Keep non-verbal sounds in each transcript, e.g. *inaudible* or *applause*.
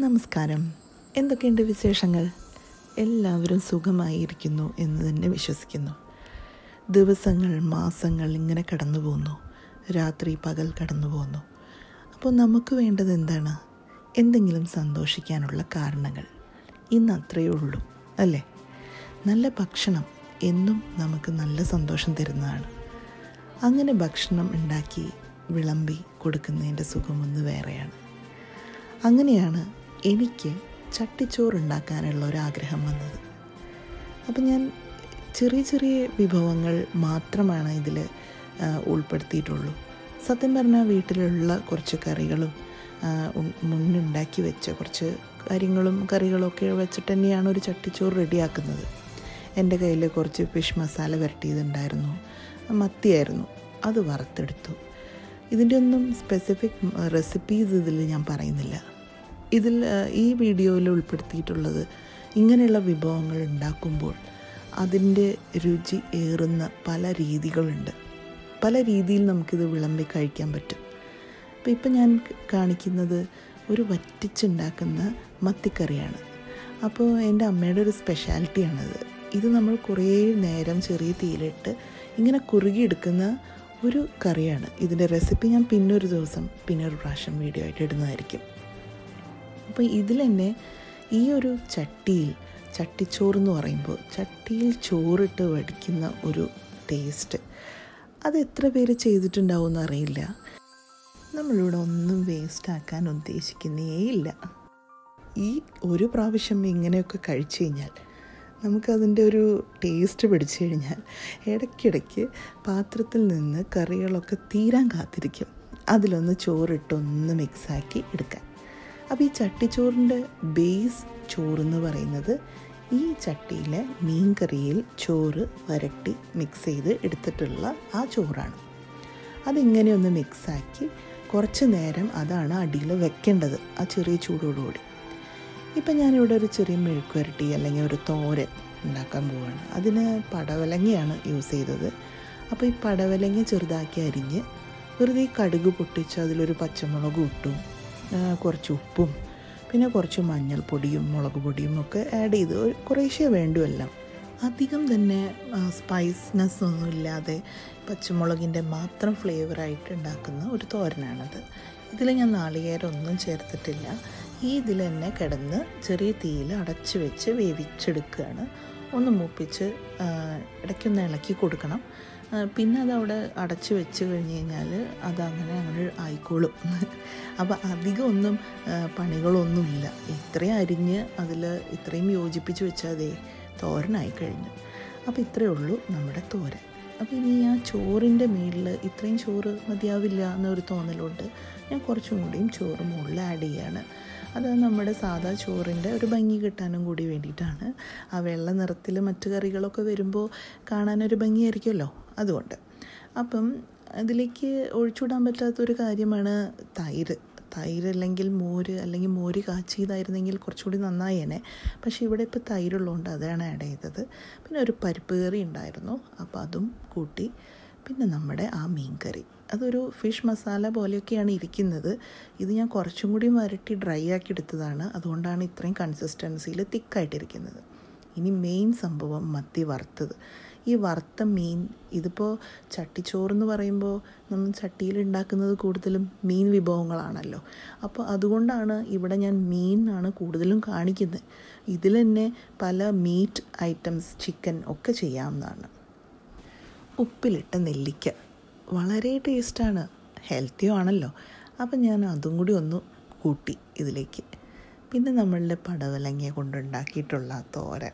നമസ്കാരം. എന്തൊക്കെയുണ്ട് വിശേഷങ്ങൾ? എല്ലാവരും സുഖമായിരിക്കുന്നു എന്ന് തന്നെ വിശ്വസിക്കുന്നു. ദിവസങ്ങൾ മാസങ്ങൾ ഇങ്ങനെ കടന്നു പോകുന്നു രാത്രി പകൽ കടന്നു പോകുന്നു അപ്പോൾ നമുക്ക് വേണ്ടത് എന്താണ്? എന്തെങ്കിലും സന്തോഷിക്കാനുള്ള കാരണങ്ങൾ. ഇന്ന് അത്രയേ ഉള്ളൂ അല്ലേ? നല്ല ഭക്ഷണം എന്നും നമുക്ക് നല്ല സന്തോഷം തരുന്നതാണ്. അങ്ങനെ ഭക്ഷണം ഉണ്ടാക്കി വിളമ്പി കൊടുക്കുന്നതിന്റെ സുഖമൊന്ന് വേറെയാണ്. അങ്ങനെയാണ് എനിക്ക് ചട്ടിച്ചോറ് ഉണ്ടാക്കാനുള്ള ഒരു ആഗ്രഹം വന്നത്. അപ്പം ഞാൻ ചെറിയ ചെറിയ വിഭവങ്ങൾ മാത്രമാണ് ഇതിൽ ഉൾപ്പെടുത്തിയിട്ടുള്ളൂ. സത്യം പറഞ്ഞാൽ വീട്ടിലുള്ള കുറച്ച് കറികളും മുന്നുണ്ടാക്കി വെച്ച കുറച്ച് കാര്യങ്ങളും കറികളൊക്കെ വെച്ചിട്ട് തന്നെയാണ് ഒരു ചട്ടിച്ചോറ് റെഡിയാക്കുന്നത്. എന്റെ കയ്യിൽ കുറച്ച് ഫിഷ് മസാല വരട്ടിയതുണ്ടായിരുന്നു. മത്തിയായിരുന്നു. അത് വറുത്തെടുത്തു. ഇതിന്റെ ഒന്നും സ്പെസിഫിക് റെസിപ്പീസ് ഇതിൽ ഞാൻ പറയുന്നില്ല. ഇതിൽ ഈ വീഡിയോയിൽ ഉൾപ്പെടുത്തിയിട്ടുള്ളത് ഇങ്ങനെയുള്ള വിഭവങ്ങൾ ഉണ്ടാക്കുമ്പോൾ അതിന്റെ രുചി ഏറുന്ന പല രീതികളുണ്ട്. പല രീതിയിൽ നമുക്കിത് വിളമ്പി കഴിക്കാൻ പറ്റും. അപ്പോൾ ഇപ്പം ഞാൻ കാണിക്കുന്നത് ഒരു വറ്റിച്ചുണ്ടാക്കുന്ന മത്തിക്കറിയാണ്. അപ്പോൾ എന്റെ അമ്മയുടെ ഒരു സ്പെഷ്യാലിറ്റിയാണത്. ഇത് നമ്മൾ കുറേ നേരം ചെറിയ തീയിലിട്ട് ഇങ്ങനെ കുറുകിയെടുക്കുന്ന ഒരു കറിയാണ്. ഇതിന്റെ റെസിപ്പി ഞാൻ പിന്നൊരു ദിവസം പിന്നൊരു പ്രാവശ്യം വീഡിയോ ആയിട്ട് ഇടുന്നതായിരിക്കും. അപ്പോൾ ഇതിൽ തന്നെ ഈ ഒരു ചട്ടിയിൽ ചട്ടിച്ചോറ് എന്ന് പറയുമ്പോൾ ചട്ടിയിൽ ചോറിട്ട് വടിക്കുന്ന ഒരു ടേസ്റ്റ് അത് എത്ര പേര് ചെയ്തിട്ടുണ്ടാവും എന്നറിയില്ല നമ്മളിവിടെ ഒന്നും വേസ്റ്റാക്കാൻ ഉദ്ദേശിക്കുന്നേയില്ല ഈ ഒരു പ്രാവശ്യം ഇങ്ങനെയൊക്കെ കഴിച്ചു കഴിഞ്ഞാൽ നമുക്കതിന്റെ ഒരു ടേസ്റ്റ് പിടിച്ചു കഴിഞ്ഞാൽ ഇടയ്ക്കിടയ്ക്ക് പാത്രത്തിൽ നിന്ന് കറികളൊക്കെ തീരാൻ കാത്തിരിക്കും. അതിലൊന്ന് ചോറിട്ടൊന്ന് മിക്സാക്കി എടുക്കാൻ. അപ്പോൾ ഈ ചട്ടിച്ചോറിന്റെ ബേസ് ചോറെന്ന് പറയുന്നത് ഈ ചട്ടിയിലെ മീൻ കറിയിൽ ചോറ് വരട്ടി മിക്സ് ചെയ്ത് എടുത്തിട്ടുള്ള ആ ചോറാണ്. അതിങ്ങനെ ഒന്ന് മിക്സാക്കി കുറച്ച് നേരം അതാണ് അടിയിൽ വെക്കേണ്ടത് ആ ചെറിയ ചൂടോടുകൂടി. ഇപ്പം ഞാനിവിടെ ഒരു ചെറിയ മെഴുക്ക് വരട്ടി അല്ലെങ്കിൽ ഒരു തോരൻ ഉണ്ടാക്കാൻ പോവുകയാണ് അതിന് പടവലങ്ങയാണ് യൂസ് ചെയ്തത്. അപ്പോൾ ഈ പടവലങ്ങ ചെറുതാക്കി അരിഞ്ഞ് വെറുതെ കടുക് പൊട്ടിച്ച് അതിലൊരു പച്ചമുളക് ഇട്ടും. കുറച്ച് ഉപ്പും പിന്നെ കുറച്ച് മഞ്ഞൾപ്പൊടിയും മുളക് പൊടിയും ഒക്കെ ആഡ് ചെയ്ത് കുറേശ്ശേ വേണ്ടുമെല്ലാം അധികം തന്നെ സ്പൈസ്നെസ് ഒന്നും ഇല്ലാതെ പച്ചമുളകിന്റെ മാത്രം ഫ്ലേവറായിട്ട് ഉണ്ടാക്കുന്ന ഒരു തോരനാണത്. ഇതിൽ ഞാൻ നാളികേരം ഒന്നും ചേർത്തിട്ടില്ല. ഈ ഇതിൽ തന്നെ കിടന്ന് ചെറിയ തീയിൽ അടച്ചു വെച്ച് വേവിച്ചെടുക്കുകയാണ്. ഒന്ന് മൂപ്പിച്ച് ഇടയ്ക്കൊന്ന് ഇളക്കി കൊടുക്കണം. പിന്നെ അതവിടെ അടച്ച് വെച്ച് കഴിഞ്ഞ് കഴിഞ്ഞാൽ അതങ്ങനെ അങ്ങനെ ആയിക്കോളും. *laughs* അപ്പോൾ അധികം ഒന്നും പണികളൊന്നുമില്ല. ഇത്രയും അരിഞ്ഞ് അതിൽ ഇത്രയും യോജിപ്പിച്ച് വെച്ചാൽ അതേ തോരനായി കഴിഞ്ഞു. അപ്പോൾ ഇത്രയേ ഉള്ളൂ നമ്മുടെ തോരൻ. അപ്പോൾ ഇനി ആ ചോറിന്റെ മേളിൽ ഇത്രയും ചോറ് മതിയാവില്ല എന്നൊരു തോന്നലുണ്ട്. ഞാൻ കുറച്ചും കൂടിയും ചോറ് മുകളിൽ ആഡ് ചെയ്യാണ്. അത് നമ്മുടെ സാധാ ചോറിന്റെ ഒരു ഭംഗി കിട്ടാനും കൂടി വേണ്ടിയിട്ടാണ്. ആ വെള്ള നിറത്തിൽ മറ്റു കറികളൊക്കെ വരുമ്പോൾ കാണാനൊരു ഭംഗിയായിരിക്കുമല്ലോ? അതുകൊണ്ട്. അപ്പം അതിലേക്ക് ഒഴിച്ചുവിടാൻ പറ്റാത്തൊരു കാര്യമാണ് തൈര്. തൈര് അല്ലെങ്കിൽ മോര് അല്ലെങ്കിൽ മോര് കാച്ചിയതായിരുന്നെങ്കിൽ കുറച്ചുകൂടി നന്നായേനെ പക്ഷേ ഇവിടെ ഇപ്പോൾ തൈരുള്ളതുകൊണ്ട് അതാണ് ആഡ് ചെയ്തത്. പിന്നെ ഒരു പരിപ്പ് കറി ഉണ്ടായിരുന്നു. അപ്പോൾ അതും കൂട്ടി. പിന്നെ നമ്മുടെ ആ മീൻ കറി. അതൊരു ഫിഷ് മസാല പോലെയൊക്കെയാണ് ഇരിക്കുന്നത്. ഇത് ഞാൻ കുറച്ചും കൂടി വരട്ടി ഡ്രൈ ആക്കി എടുത്തതാണ്. അതുകൊണ്ടാണ് ഇത്രയും കൺസിസ്റ്റൻസിയിൽ തിക്കായിട്ടിരിക്കുന്നത് ഇനി മെയിൻ സംഭവം മത്തി വറുത്തത്. ഈ വറുത്ത മീൻ ഇതിപ്പോൾ ചട്ടിച്ചോറെന്ന് പറയുമ്പോൾ നമ്മൾ ചട്ടിയിൽ ഉണ്ടാക്കുന്നത് കൂടുതലും മീൻ വിഭവങ്ങളാണല്ലോ. അപ്പോൾ അതുകൊണ്ടാണ് ഇവിടെ ഞാൻ മീൻ ആണ് കൂടുതലും കാണിക്കുന്നത്. ഇതിൽ തന്നെ പല മീറ്റ് ഐറ്റംസ് ചിക്കൻ ഒക്കെ ചെയ്യാവുന്നതാണ്. ഉപ്പിലിട്ട നെല്ലിക്ക വളരെ ടേസ്റ്റാണ് ഹെൽത്തിയും ആണല്ലോ. അപ്പം ഞാൻ അതും കൂടി ഒന്ന് കൂട്ടി ഇതിലേക്ക്. പിന്നെ നമ്മളുടെ പടവലങ്ങ കൊണ്ടുണ്ടാക്കിയിട്ടുള്ള തോരൻ.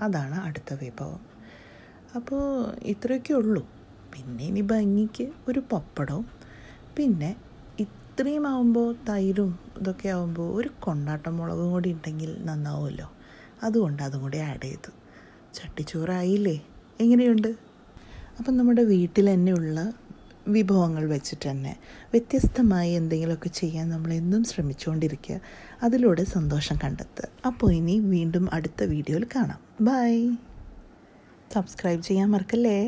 അതാണ് അടുത്ത വിഭവം. അപ്പോൾ ഇത്രയൊക്കെ ഉള്ളൂ. പിന്നെ ഇനി ഭംഗിക്ക് ഒരു പപ്പടവും പിന്നെ ഇത്രയും ആവുമ്പോൾ തൈരും ഇതൊക്കെ ആവുമ്പോൾ ഒരു കൊണ്ടാട്ടം മുളകും കൂടി ഉണ്ടെങ്കിൽ നന്നാവുമല്ലോ. അതുകൊണ്ട് അതും കൂടി ആഡ് ചെയ്തു. ചട്ടിച്ചോറായില്ലേ? എങ്ങനെയുണ്ട്? അപ്പം നമ്മുടെ വീട്ടിൽ തന്നെയുള്ള വിഭവങ്ങൾ വെച്ചിട്ട് തന്നെ വ്യത്യസ്തമായി എന്തെങ്കിലുമൊക്കെ ചെയ്യാൻ നമ്മൾ എന്നും ശ്രമിച്ചുകൊണ്ടിരിക്കുക. അതിലൂടെ സന്തോഷം കണ്ടെത്തുക. അപ്പോൾ ഇനി വീണ്ടും അടുത്ത വീഡിയോയിൽ കാണാം. ബൈ സബ്സ്ക്രൈബ് ചെയ്യാൻ മറക്കല്ലേ?